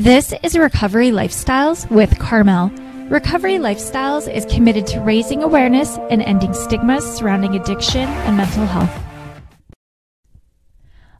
This is Recovery Lifestyles with Carmel. Recovery Lifestyles is committed to raising awareness and ending stigmas surrounding addiction and mental health.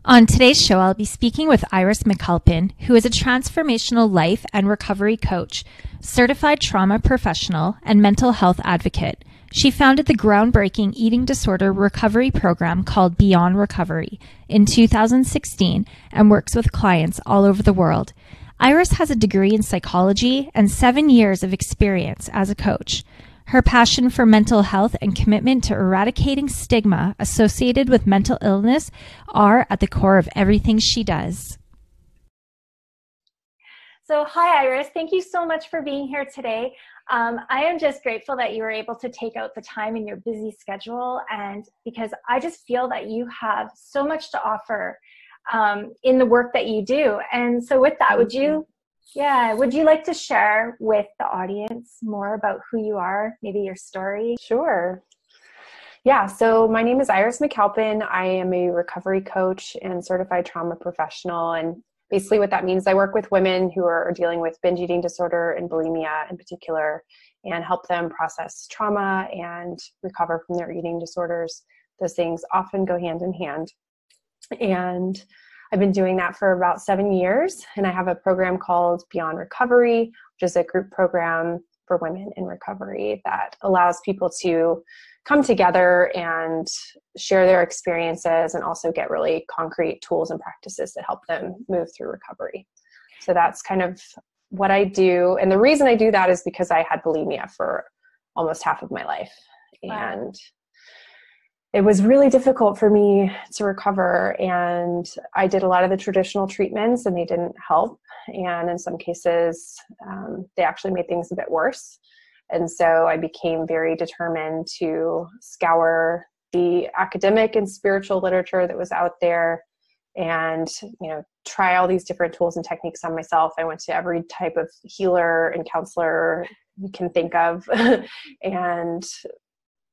On today's show, I'll be speaking with Iris McAlpin, who is a transformational life and recovery coach, certified trauma professional, and mental health advocate. She founded the groundbreaking eating disorder recovery program called Beyond Recovery in 2016 and works with clients all over the world. Iris has a degree in psychology and seven years of experience as a coach. Her passion for mental health and commitment to eradicating stigma associated with mental illness are at the core of everything she does. So, hi, Iris. Thank you so much for being here today. Um, I am just grateful that you were able to take out the time in your busy schedule, and because I just feel that you have so much to offer um, in the work that you do. And so, with that, would you, yeah, would you like to share with the audience more about who you are, maybe your story? Sure. Yeah, so my name is Iris McAlpin. I am a recovery coach and certified trauma professional. And basically, what that means, I work with women who are dealing with binge eating disorder and bulimia in particular, and help them process trauma and recover from their eating disorders. Those things often go hand in hand. And I've been doing that for about seven years. And I have a program called Beyond Recovery, which is a group program for women in recovery that allows people to come together and share their experiences and also get really concrete tools and practices that help them move through recovery. So that's kind of what I do. And the reason I do that is because I had bulimia for almost half of my life. Wow. And it was really difficult for me to recover and i did a lot of the traditional treatments and they didn't help. And in some cases um, they actually made things a bit worse. And so i became very determined to scour the academic and spiritual literature that was out there and you know try all these different tools and techniques on myself. I went to every type of healer and counselor you can think of and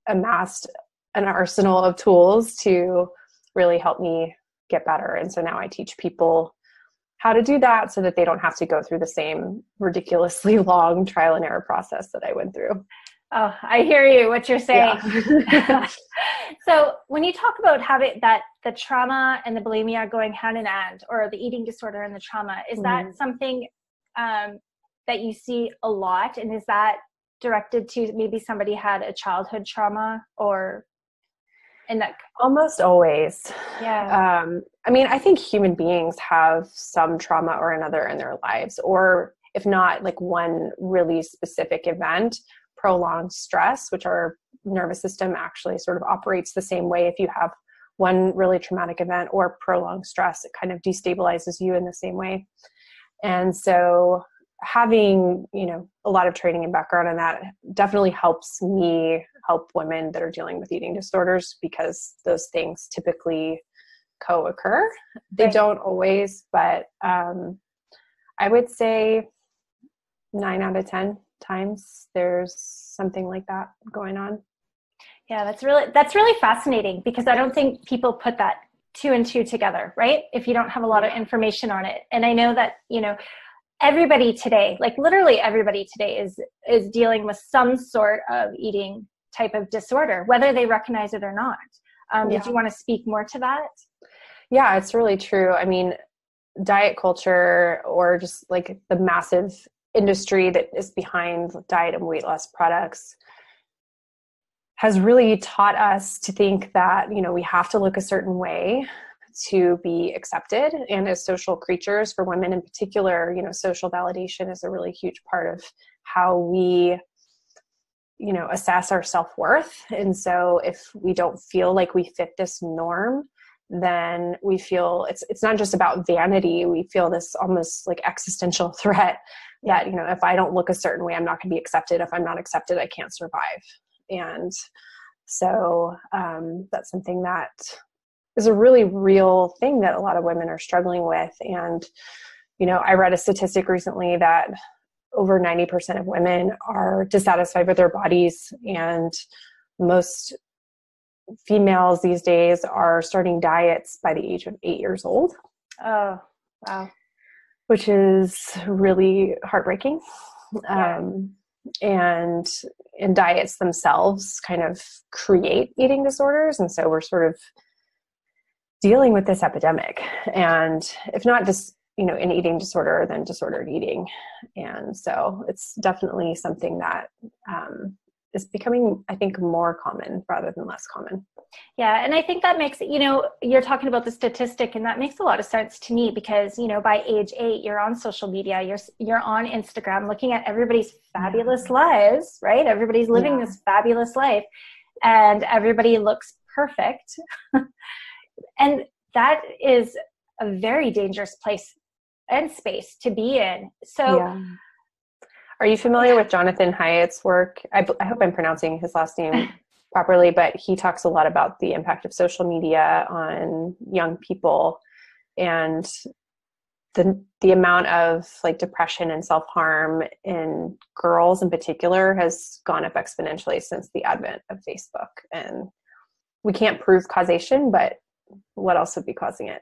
amassed an arsenal of tools to really help me get better. And so now I teach people how to do that so that they don't have to go through the same ridiculously long trial and error process that I went through. Oh, I hear you what you're saying. Yeah. so when you talk about having that the trauma and the bulimia going hand in hand or the eating disorder and the trauma, is mm-hmm. that something um, that you see a lot and is that directed to maybe somebody had a childhood trauma or and that almost always. Yeah. Um, i mean i think human beings have some trauma or another in their lives or if not like one really specific event prolonged stress which our nervous system actually sort of operates the same way. If you have one really traumatic event or prolonged stress it kind of destabilizes you in the same way. And so having you know a lot of training and background on that definitely helps me help women that are dealing with eating disorders because those things typically co-occur. They right. don't always but um, i would say nine out of ten times there's something like that going on. Yeah that's really that's really fascinating because i don't think people put that two and two together right? If you don't have a lot of information on it. And i know that you know everybody today like literally everybody today is is dealing with some sort of eating type of disorder whether they recognize it or not. Um, yeah. did you want to speak more to that? Yeah it's really true. I mean diet culture or just like the massive industry that is behind diet and weight loss products has really taught us to think that you know we have to look a certain way to be accepted. And as social creatures for women in particular you know social validation is a really huge part of how we you know assess our self-worth. And so if we don't feel like we fit this norm then we feel it's it's not just about vanity. We feel this almost like existential threat that you know if i don't look a certain way i'm not going to be accepted. If i'm not accepted i can't survive. And so um, that's something that is a really real thing that a lot of women are struggling with. And, you know, I read a statistic recently that over 90% of women are dissatisfied with their bodies and most females these days are starting diets by the age of eight years old. Oh, wow. which is really heartbreaking. Yeah. Um, and and diets themselves kind of create eating disorders, and so we're sort of dealing with this epidemic. And if not just you know an eating disorder, then disordered eating. And so it's definitely something that um, is becoming, I think, more common rather than less common. Yeah, and I think that makes you know you're talking about the statistic, and that makes a lot of sense to me because you know by age eight you're on social media, you're you're on Instagram, looking at everybody's fabulous lives, right? Everybody's living Yeah. this fabulous life, and everybody looks perfect, and that is a very dangerous place and space to be in. So. yeah. Are you familiar with Jonathan Hyatt's work? I, b- I hope I'm pronouncing his last name properly, but he talks a lot about the impact of social media on young people and the the amount of like depression and self harm in girls in particular has gone up exponentially since the advent of Facebook. And we can't prove causation, but what else would be causing it?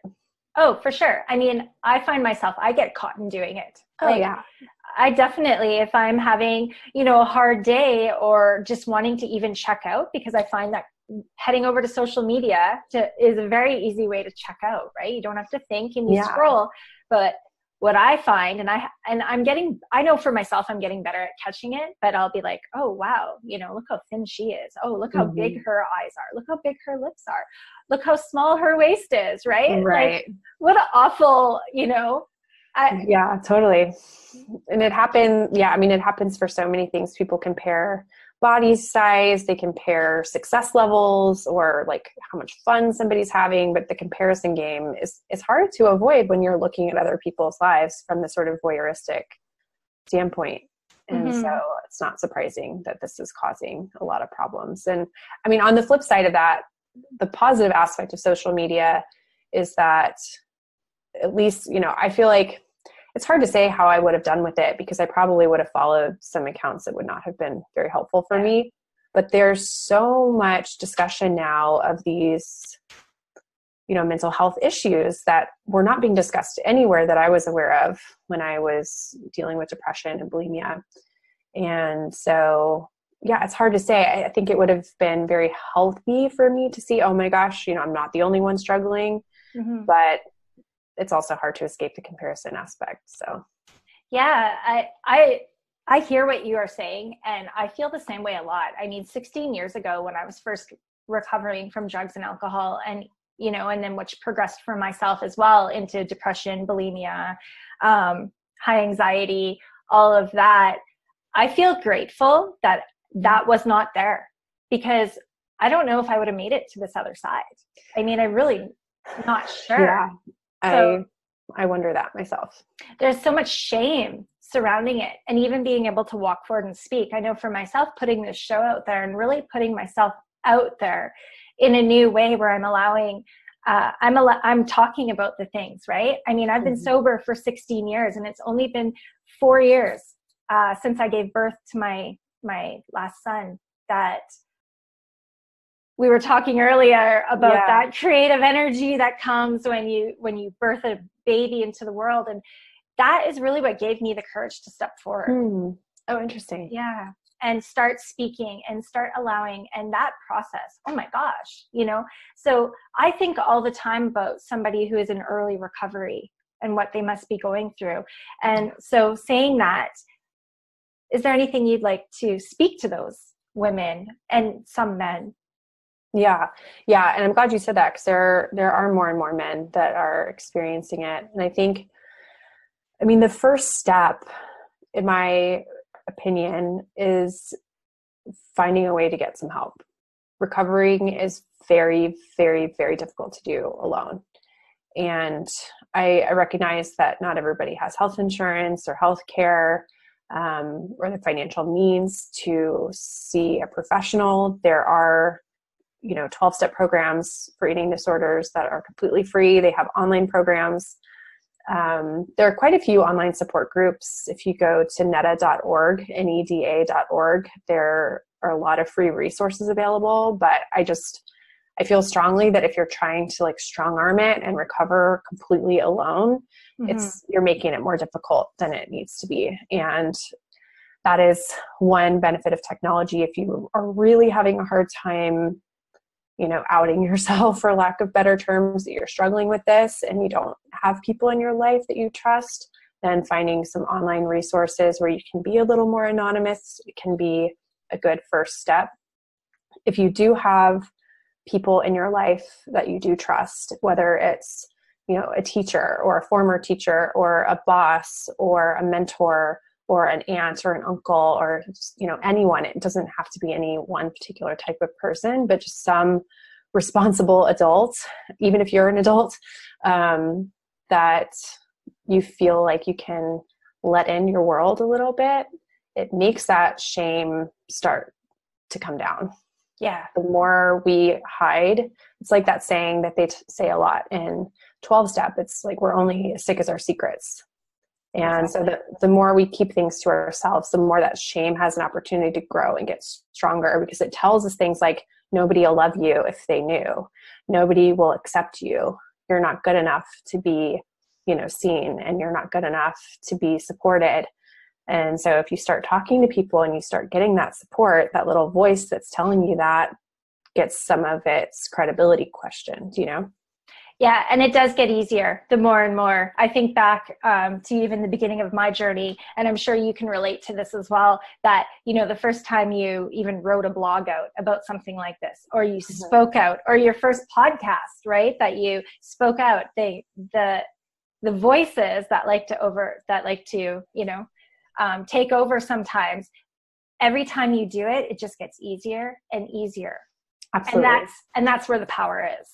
Oh, for sure. I mean, I find myself, I get caught in doing it. Oh, Like, yeah. I definitely, if I'm having, you know, a hard day or just wanting to even check out, because I find that heading over to social media to, is a very easy way to check out, right? You don't have to think and you Yeah. scroll. But what I find, and I and I'm getting, I know for myself, I'm getting better at catching it. But I'll be like, oh wow, you know, look how thin she is. Oh, look how big mm-hmm. her eyes are. Look how big her lips are. Look how small her waist is. Right? Like, Right. what an awful, you know. I, yeah totally and it happened yeah i mean it happens for so many things people compare body size they compare success levels or like how much fun somebody's having but the comparison game is is hard to avoid when you're looking at other people's lives from the sort of voyeuristic standpoint and Mhm. so it's not surprising that this is causing a lot of problems and i mean on the flip side of that the positive aspect of social media is that at least you know i feel like it's hard to say how i would have done with it because i probably would have followed some accounts that would not have been very helpful for me. But there's so much discussion now of these you know mental health issues that were not being discussed anywhere that i was aware of when i was dealing with depression and bulimia. And so yeah it's hard to say. I think it would have been very healthy for me to see oh my gosh you know i'm not the only one struggling. Mhm. but it's also hard to escape the comparison aspect so Yeah, I I I hear what you are saying and I feel the same way a lot. I mean, 16 years ago when I was first recovering from drugs and alcohol and you know, and then which progressed for myself as well into depression, bulimia, um, high anxiety, all of that. I feel grateful that that was not there because I don't know if I would have made it to this other side. I mean, I'm really not sure. yeah So- i i wonder that myself. there's so much shame surrounding it and even being able to walk forward and speak. I know for myself putting this show out there and really putting myself out there in a new way where i'm allowing uh, i'm al- i'm talking about the things right? I mean i've been Mhm. sober for 16 years and it's only been four years uh, since i gave birth to my my last son that we were talking earlier about Yeah. that creative energy that comes when you when you birth a baby into the world. And that is really what gave me the courage to step forward. Hmm. oh interesting. Yeah. And start speaking and start allowing and that process. Oh my gosh you know? So i think all the time about somebody who is in early recovery and what they must be going through. And so saying that is there anything you'd like to speak to those women and some men Yeah, yeah, and I'm glad you said that because there there are more and more men that are experiencing it, and I think, I mean, the first step, in my opinion, is finding a way to get some help. Recovering is very, very, very difficult to do alone, and I, I recognize that not everybody has health insurance or health care. Um, or the financial means to see a professional. There are you know 12 step programs for eating disorders that are completely free they have online programs um, there are quite a few online support groups if you go to neda.org neda.org there are a lot of free resources available but i just I feel strongly that if you're trying to like strong arm it and recover completely alone, mm-hmm. it's you're making it more difficult than it needs to be. And that is one benefit of technology. If you are really having a hard time, you know, outing yourself for lack of better terms that you're struggling with this and you don't have people in your life that you trust, then finding some online resources where you can be a little more anonymous can be a good first step. If you do have people in your life that you do trust, whether it's you know a teacher or a former teacher or a boss or a mentor or an aunt or an uncle or you know anyone. It doesn't have to be any one particular type of person but just some responsible adult even if you're an adult um, that you feel like you can let in your world a little bit. It makes that shame start to come down. Yeah. The more we hide it's like that saying that they t- say a lot in 12 step. It's like we're only as sick as our secrets and so the, the more we keep things to ourselves the more that shame has an opportunity to grow and get stronger because it tells us things like nobody will love you if they knew. Nobody will accept you. You're not good enough to be you know seen and you're not good enough to be supported. And so if you start talking to people and you start getting that support, that little voice that's telling you that gets some of its credibility questioned, you know? Yeah, and it does get easier the more and more. I think back um, to even the beginning of my journey, and I'm sure you can relate to this as well. That you know, the first time you even wrote a blog out about something like this, or you mm-hmm. spoke out, or your first podcast, right? That you spoke out. They the the voices that like to over that like to you know um, take over sometimes every time you do it it just gets easier and easier Absolutely. and that's and that's where the power is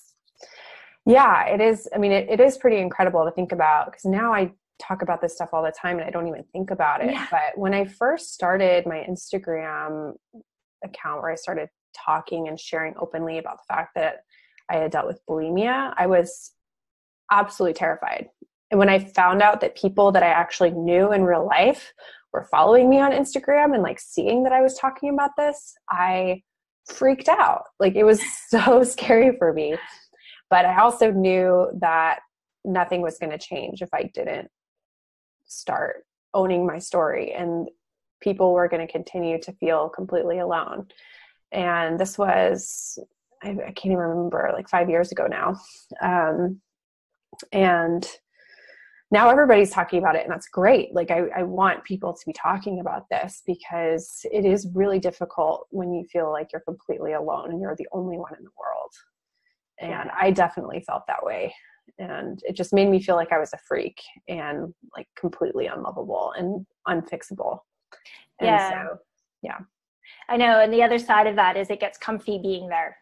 yeah it is i mean it, it is pretty incredible to think about because now i talk about this stuff all the time and i don't even think about it yeah. but when i first started my instagram account where i started talking and sharing openly about the fact that i had dealt with bulimia i was absolutely terrified and when I found out that people that I actually knew in real life were following me on Instagram and like seeing that I was talking about this, I freaked out. Like it was so scary for me. But I also knew that nothing was going to change if I didn't start owning my story and people were going to continue to feel completely alone. And this was, I, I can't even remember, like five years ago now. Um, and now everybody's talking about it and that's great like I, I, want people to be talking about this because it is really difficult when you feel like you're completely alone and you're the only one in the world and i definitely felt that way. And it just made me feel like i was a freak and like completely unlovable and unfixable. And yeah. so, yeah. I know and the other side of that is it gets comfy being there.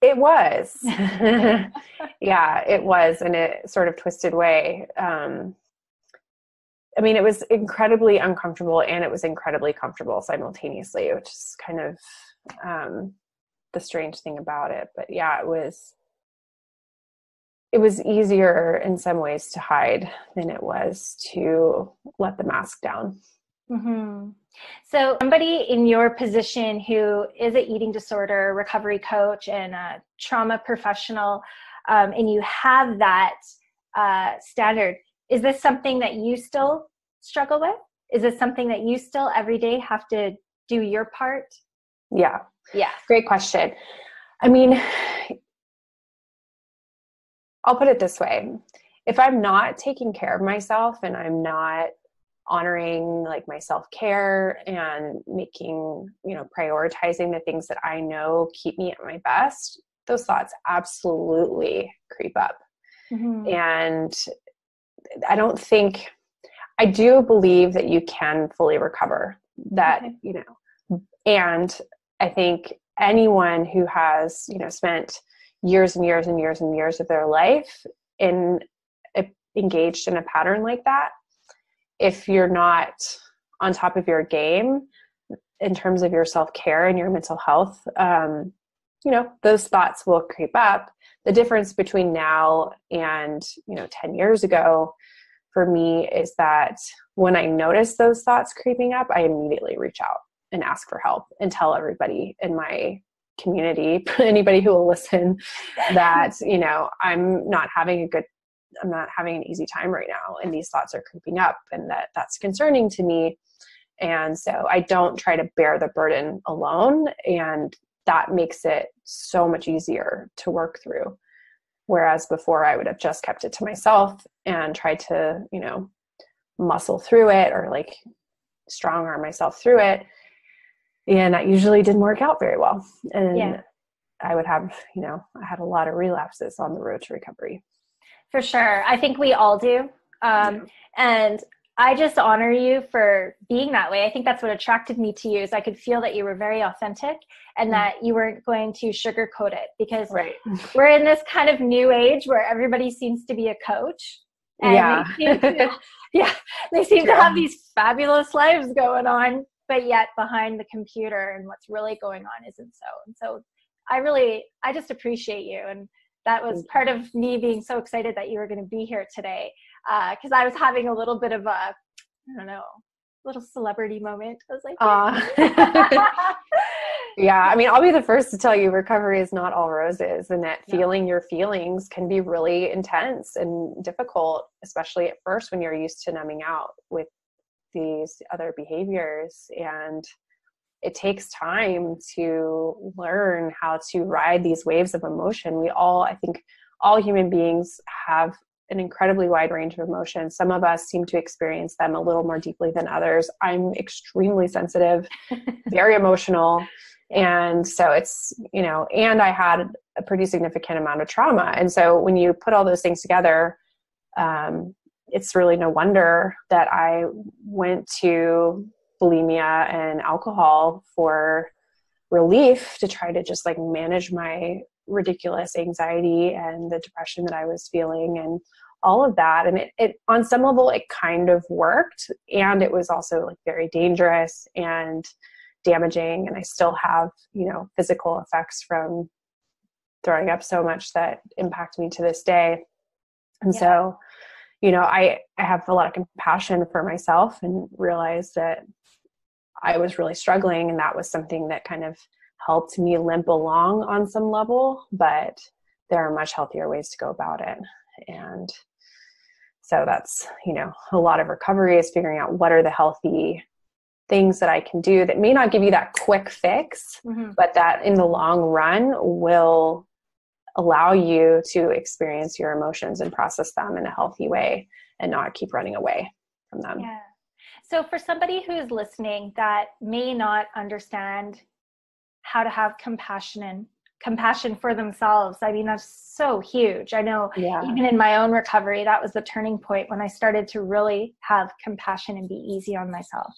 It was. yeah, it was in a sort of twisted way. Um, I mean, it was incredibly uncomfortable and it was incredibly comfortable simultaneously, which is kind of um, the strange thing about it. But yeah, it was. It was easier in some ways to hide than it was to let the mask down. Mm-hmm. So, somebody in your position who is an eating disorder recovery coach and a trauma professional, um, and you have that uh, standard, is this something that you still struggle with? Is this something that you still every day have to do your part? Yeah. Yeah. Great question. I mean, I'll put it this way if I'm not taking care of myself and I'm not honoring like my self-care and making you know prioritizing the things that i know keep me at my best those thoughts absolutely creep up mm-hmm. and i don't think i do believe that you can fully recover that okay. you know and i think anyone who has you know spent years and years and years and years of their life in engaged in a pattern like that if you're not on top of your game in terms of your self-care and your mental health um, you know those thoughts will creep up. The difference between now and you know 10 years ago for me is that when i notice those thoughts creeping up i immediately reach out and ask for help and tell everybody in my community, anybody who will listen, that, you know, I'm not having a good I'm not having an easy time right now and these thoughts are creeping up and that that's concerning to me. And so I don't try to bear the burden alone and that makes it so much easier to work through. Whereas before I would have just kept it to myself and tried to, you know, muscle through it or like strong arm myself through it. And that usually didn't work out very well. And yeah. I would have, you know, I had a lot of relapses on the road to recovery. For sure. I think we all do. Um, and I just honor you for being that way. I think that's what attracted me to you is I could feel that you were very authentic and mm. that you weren't going to sugarcoat it because right. we're in this kind of new age where everybody seems to be a coach. And yeah. They to, yeah. They seem to have these fabulous lives going on, but yet behind the computer and what's really going on isn't so. And so I really, I just appreciate you. And that was part of me being so excited that you were going to be here today because uh, I was having a little bit of a, I don't know, little celebrity moment. I was like, uh, yeah, I mean, I'll be the first to tell you recovery is not all roses and that feeling your feelings can be really intense and difficult, especially at first when you're used to numbing out with these other behaviors. And it takes time to learn how to ride these waves of emotion. We all, I think, all human beings have an incredibly wide range of emotions. Some of us seem to experience them a little more deeply than others. I'm extremely sensitive, very emotional. And so it's, you know, and I had a pretty significant amount of trauma. And so when you put all those things together, um, it's really no wonder that I went to bulimia and alcohol for relief to try to just like manage my ridiculous anxiety and the depression that I was feeling and all of that. And it, it on some level it kind of worked and it was also like very dangerous and damaging and I still have, you know, physical effects from throwing up so much that impact me to this day. And yeah. so, you know, I, I have a lot of compassion for myself and realize that I was really struggling and that was something that kind of helped me limp along on some level, but there are much healthier ways to go about it. And so that's, you know, a lot of recovery is figuring out what are the healthy things that I can do that may not give you that quick fix, mm-hmm. but that in the long run will allow you to experience your emotions and process them in a healthy way and not keep running away from them. Yeah. So, for somebody who's listening that may not understand how to have compassion and compassion for themselves. I mean, that's so huge. I know yeah. even in my own recovery, that was the turning point when I started to really have compassion and be easy on myself.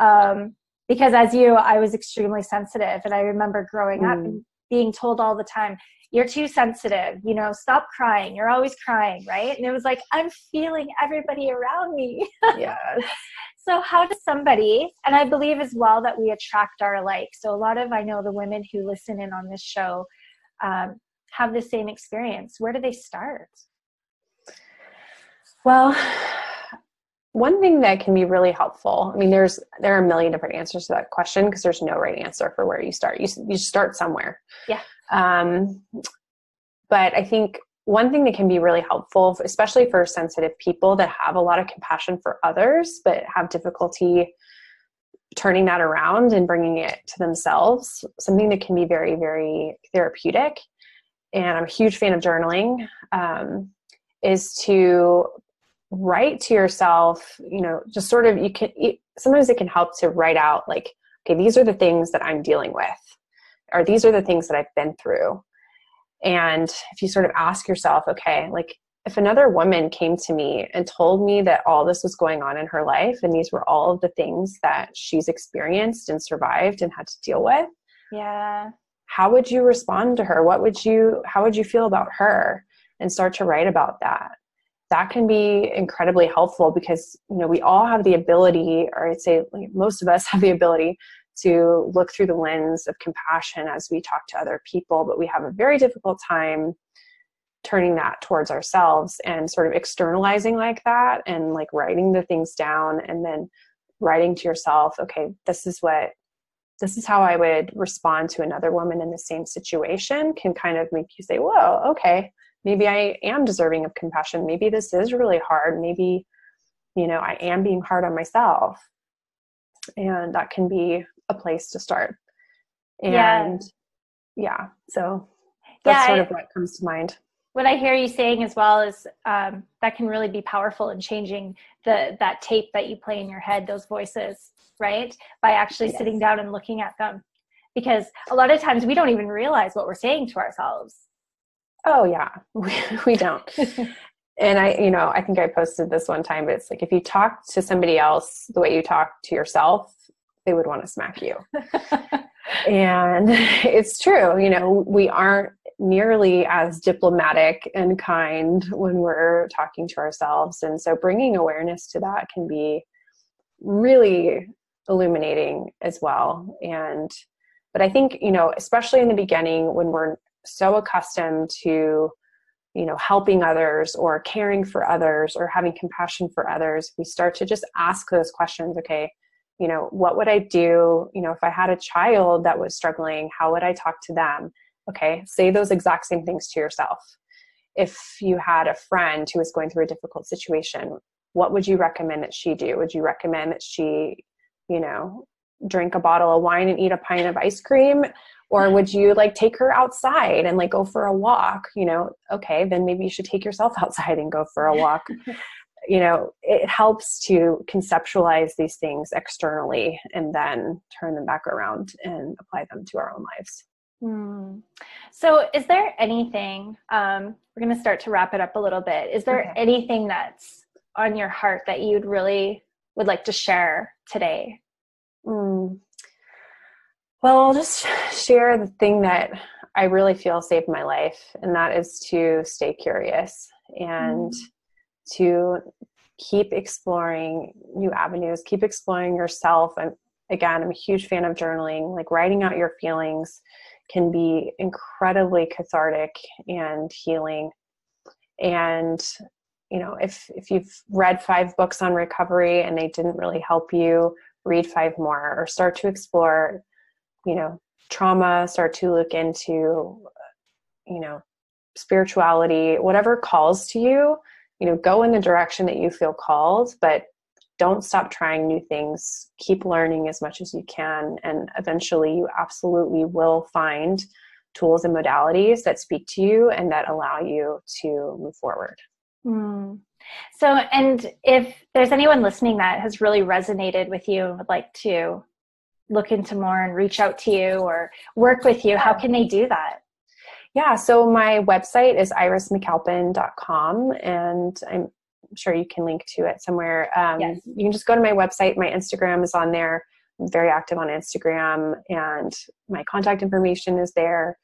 Um, because as you, I was extremely sensitive. And I remember growing mm. up being told all the time, you're too sensitive, you know, stop crying. You're always crying, right? And it was like, I'm feeling everybody around me. yes. So, how does somebody, and I believe as well that we attract our like. So, a lot of I know the women who listen in on this show um, have the same experience. Where do they start? Well, one thing that can be really helpful. I mean, there's there are a million different answers to that question because there's no right answer for where you start. You you start somewhere. Yeah. Um, but I think one thing that can be really helpful, especially for sensitive people that have a lot of compassion for others, but have difficulty turning that around and bringing it to themselves, something that can be very, very therapeutic. And I'm a huge fan of journaling, um, is to write to yourself, you know, just sort of, you can, sometimes it can help to write out, like, okay, these are the things that I'm dealing with, or these are the things that I've been through and if you sort of ask yourself, okay, like if another woman came to me and told me that all this was going on in her life and these were all of the things that she's experienced and survived and had to deal with, yeah. How would you respond to her? What would you how would you feel about her? And start to write about that. That can be incredibly helpful because you know we all have the ability, or I'd say like most of us have the ability to look through the lens of compassion as we talk to other people, but we have a very difficult time turning that towards ourselves and sort of externalizing like that and like writing the things down and then writing to yourself, okay, this is what this is how I would respond to another woman in the same situation can kind of make you say, whoa, okay, maybe I am deserving of compassion. Maybe this is really hard. Maybe, you know, I am being hard on myself. And that can be a place to start. And yeah, yeah so that's yeah, sort of what comes to mind what I hear you saying as well is um, that can really be powerful in changing the that tape that you play in your head, those voices, right? By actually yes. sitting down and looking at them, because a lot of times we don't even realize what we're saying to ourselves. Oh yeah, we, we don't. and I, you know, I think I posted this one time, but it's like if you talk to somebody else the way you talk to yourself, they would want to smack you. and it's true, you know, we aren't nearly as diplomatic and kind when we're talking to ourselves. And so bringing awareness to that can be really illuminating as well. And, but I think, you know, especially in the beginning when we're so accustomed to, you know, helping others or caring for others or having compassion for others, we start to just ask those questions. Okay, you know, what would I do? You know, if I had a child that was struggling, how would I talk to them? Okay, say those exact same things to yourself. If you had a friend who was going through a difficult situation, what would you recommend that she do? Would you recommend that she, you know, drink a bottle of wine and eat a pint of ice cream? Or would you like take her outside and like go for a walk? You know, okay, then maybe you should take yourself outside and go for a walk. You know, it helps to conceptualize these things externally and then turn them back around and apply them to our own lives. Hmm. So, is there anything, um, we're going to start to wrap it up a little bit. Is there okay. anything that's on your heart that you'd really would like to share today? Mm. Well, I'll just share the thing that I really feel saved my life, and that is to stay curious and mm. To keep exploring new avenues, keep exploring yourself. And again, I'm a huge fan of journaling, like writing out your feelings can be incredibly cathartic and healing. And you know, if if you've read five books on recovery and they didn't really help you, read five more or start to explore, you know, trauma, start to look into you know, spirituality, whatever calls to you, you know, go in the direction that you feel called, but don't stop trying new things. Keep learning as much as you can and eventually you absolutely will find tools and modalities that speak to you and that allow you to move forward. Mm. so and if there's anyone listening that has really resonated with you and would like to look into more and reach out to you or work with you how can they do that yeah, so my website is irismcalpin.com and I'm sure you can link to it somewhere. Um, yes. You can just go to my website. My Instagram is on there. I'm very active on Instagram, and my contact information is there.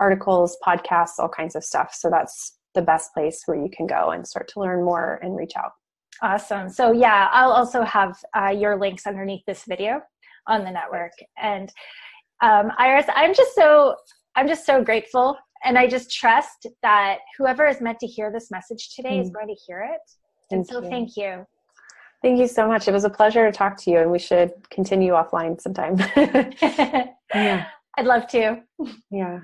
Articles, podcasts, all kinds of stuff. So that's the best place where you can go and start to learn more and reach out. Awesome. So yeah, I'll also have uh, your links underneath this video on the network. And um, Iris, I'm just so I'm just so grateful and I just trust that whoever is meant to hear this message today mm. is going to hear it. Thank and so you. thank you. Thank you so much. It was a pleasure to talk to you and we should continue offline sometime. yeah. I'd love to. Yeah.